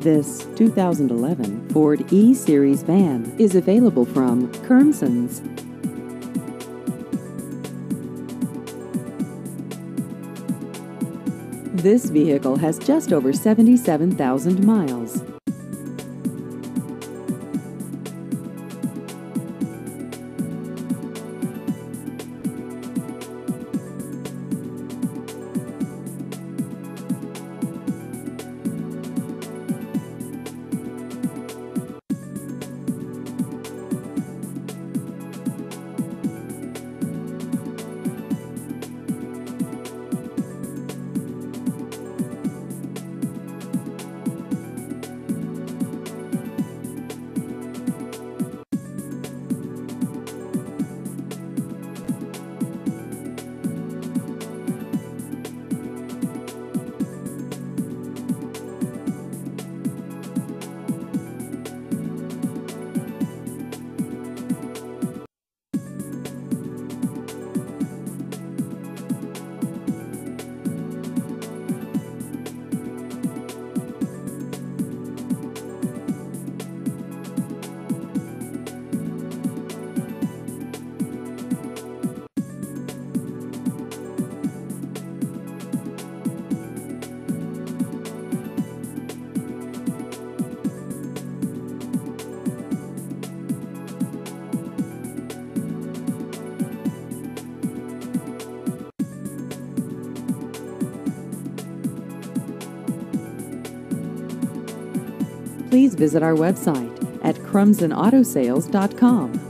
This 2011 Ford E-Series van is available from Curmsons. This vehicle has just over 77,000 miles. Please visit our website at curmsonsautosales.com.